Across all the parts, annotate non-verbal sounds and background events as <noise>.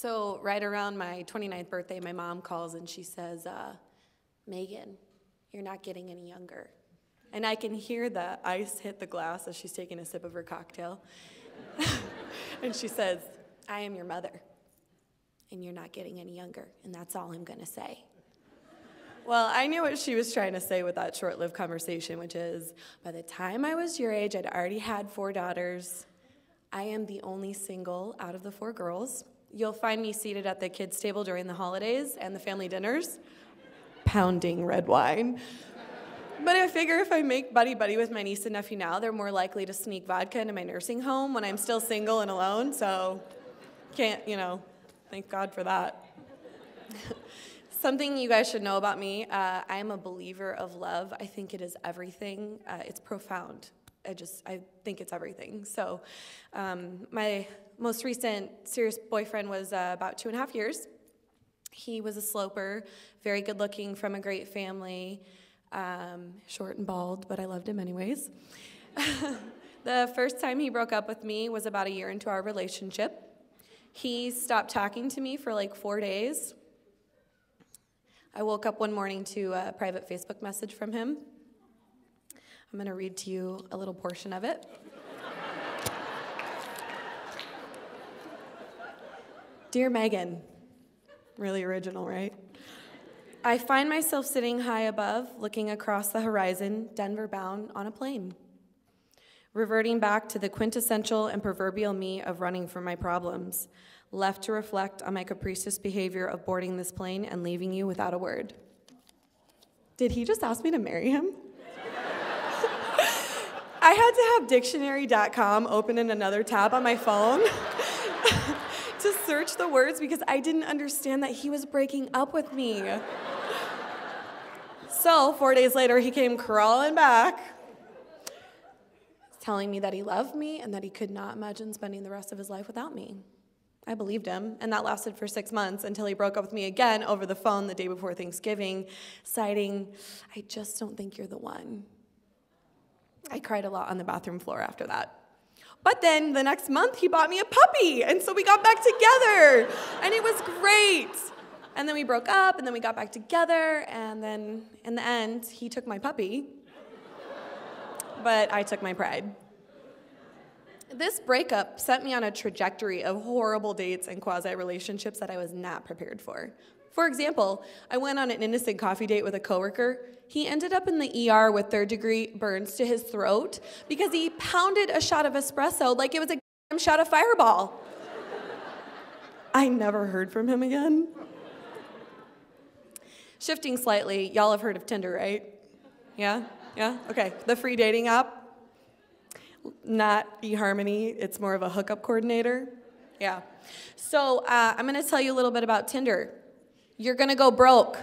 So, right around my 29th birthday, my mom calls and she says, uh, Megan, you're not getting any younger. And I can hear the ice hit the glass as she's taking a sip of her cocktail. <laughs> and she says, I am your mother, and you're not getting any younger, and that's all I'm gonna say. Well, I knew what she was trying to say with that short lived conversation, which is by the time I was your age, I'd already had four daughters. I am the only single out of the four girls. You'll find me seated at the kids' table during the holidays and the family dinners, pounding red wine. But I figure if I make buddy buddy with my niece and nephew now, they're more likely to sneak vodka into my nursing home when I'm still single and alone. So, can't, you know, thank God for that. <laughs> Something you guys should know about me uh, I am a believer of love. I think it is everything, uh, it's profound. I just, I think it's everything. So, um, my most recent serious boyfriend was uh, about two and a half years. He was a sloper, very good looking, from a great family, um, short and bald, but I loved him anyways. <laughs> the first time he broke up with me was about a year into our relationship. He stopped talking to me for like four days. I woke up one morning to a private Facebook message from him. I'm going to read to you a little portion of it. Dear Megan, really original, right? I find myself sitting high above, looking across the horizon, Denver bound on a plane. Reverting back to the quintessential and proverbial me of running from my problems left to reflect on my capricious behavior of boarding this plane and leaving you without a word. Did he just ask me to marry him? I had to have dictionary.com open in another tab on my phone <laughs> to search the words because I didn't understand that he was breaking up with me. So, four days later, he came crawling back, telling me that he loved me and that he could not imagine spending the rest of his life without me. I believed him, and that lasted for six months until he broke up with me again over the phone the day before Thanksgiving, citing, I just don't think you're the one. I cried a lot on the bathroom floor after that. But then the next month, he bought me a puppy, and so we got back together, and it was great. And then we broke up, and then we got back together, and then in the end, he took my puppy, but I took my pride. This breakup sent me on a trajectory of horrible dates and quasi relationships that I was not prepared for. For example, I went on an innocent coffee date with a coworker. He ended up in the ER with third degree burns to his throat because he pounded a shot of espresso like it was a shot of fireball. I never heard from him again. Shifting slightly, y'all have heard of Tinder, right? Yeah? Yeah? Okay. The free dating app not eHarmony. It's more of a hookup coordinator. Yeah. So uh, I'm going to tell you a little bit about Tinder. You're to go broke.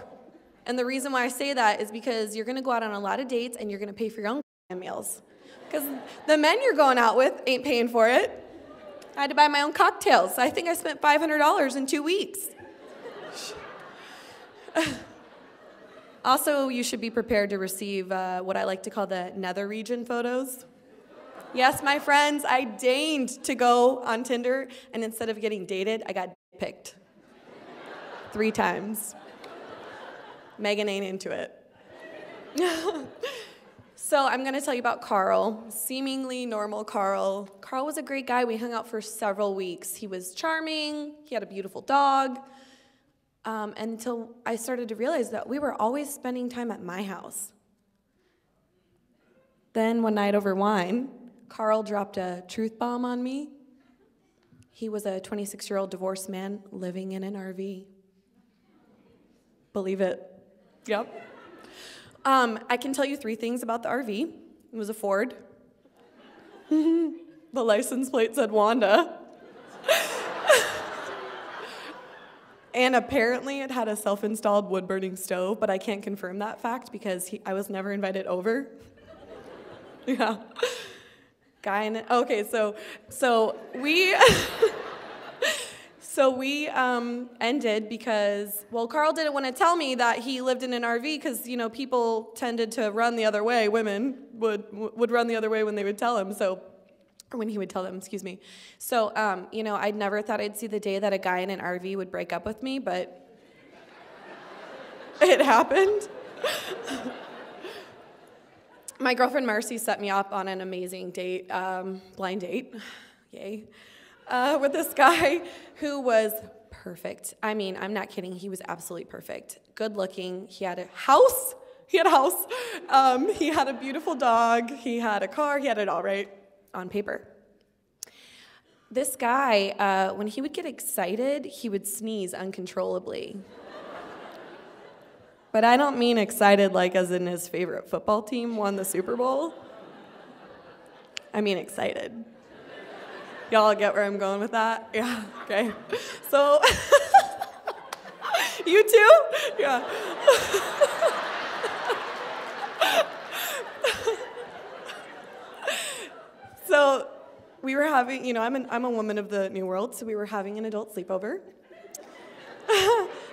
And the reason why I say that is because you're to go out on a lot of dates and you're to pay for your own meals. Because the men you're going out with ain't paying for it. I had to buy my own cocktails. I think I spent $500 in two weeks. <laughs> also, you should be prepared to receive uh, what I like to call the nether region photos. Yes, my friends, I deigned to go on Tinder, and instead of getting dated, I got picked three times. Megan ain't into it. <laughs> so I'm gonna tell you about Carl, seemingly normal Carl. Carl was a great guy. We hung out for several weeks. He was charming, he had a beautiful dog. Um, until I started to realize that we were always spending time at my house. Then one night over wine, Carl dropped a truth bomb on me. He was a 26 year old divorced man living in an RV. Believe it. Yep. Um, I can tell you three things about the RV. It was a Ford. <laughs> the license plate said Wanda. <laughs> and apparently it had a self installed wood burning stove, but I can't confirm that fact because he, I was never invited over. <laughs> yeah guy in it. Okay, so so we so we um, ended because well, Carl didn't want to tell me that he lived in an RV because you know people tended to run the other way. Women would would run the other way when they would tell him. So when he would tell them, excuse me. So, um, you know, I'd never thought I'd see the day that a guy in an RV would break up with me, but <laughs> it happened. <laughs> My girlfriend Marcy set me up on an amazing date, um, blind date, yay, uh, with this guy <laughs> who was perfect. I mean, I'm not kidding, he was absolutely perfect. Good looking, he had a house. He had a house. Um, he had a beautiful dog. He had a car. He had it all right on paper. This guy, uh, when he would get excited, he would sneeze uncontrollably. but I don't mean excited like as in his favorite football team won the Super Bowl. I mean excited. Y'all get where I'm going with that? Yeah, <laughs> okay. So, <laughs> you too? Yeah. <laughs> so we were having, you know, I'm, an, I'm a woman of the new world, so we were having an adult sleepover.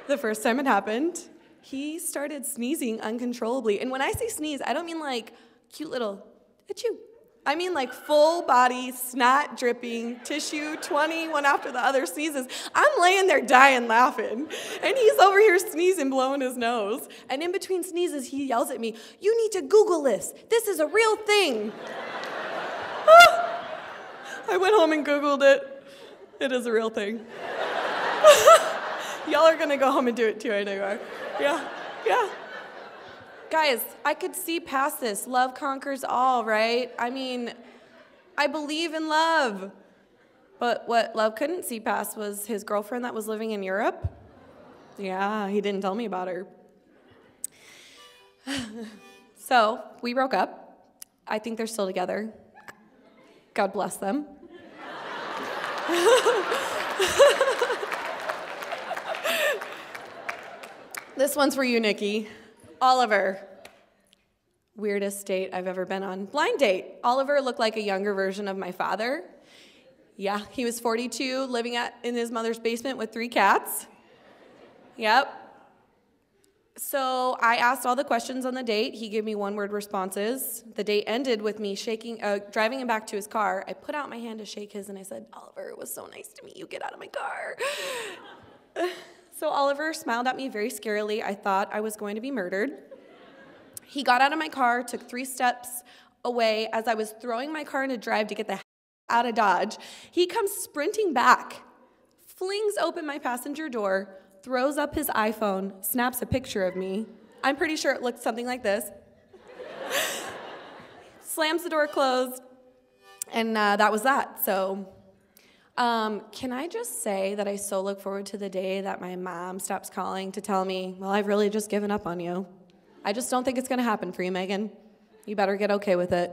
the first time it happened, he started sneezing uncontrollably. And when I say sneeze, I don't mean like cute little achoo. I mean like full body, snot dripping, tissue, 20, one after the other sneezes. I'm laying there dying laughing. And he's over here sneezing, blowing his nose. And in between sneezes, he yells at me, You need to Google this. This is a real thing. <laughs> I went home and Googled it. It is a real thing. <laughs> Y'all are gonna go home and do it too, I know you are. Yeah, yeah. Guys, I could see past this. Love conquers all, right? I mean, I believe in love. But what love couldn't see past was his girlfriend that was living in Europe. Yeah, he didn't tell me about her. <sighs> so we broke up. I think they're still together. God bless them. <laughs> this one's for you, Nikki. Oliver. Weirdest date I've ever been on. Blind date. Oliver looked like a younger version of my father. Yeah, he was 42, living at, in his mother's basement with three cats. Yep. So I asked all the questions on the date. He gave me one word responses. The date ended with me shaking, uh, driving him back to his car. I put out my hand to shake his and I said, Oliver, it was so nice to meet you. Get out of my car. So Oliver smiled at me very scarily. I thought I was going to be murdered. He got out of my car, took three steps away as I was throwing my car into drive to get the <laughs> out of Dodge. He comes sprinting back, flings open my passenger door, throws up his iPhone, snaps a picture of me. I'm pretty sure it looked something like this. <laughs> Slams the door closed, and uh, that was that. So, um, can I just say that I so look forward to the day that my mom stops calling to tell me, well, I've really just given up on you. I just don't think it's going to happen for you, Megan. You better get okay with it.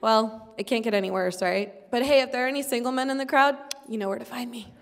Well, it can't get any worse, right? But hey, if there are any single men in the crowd, you know where to find me.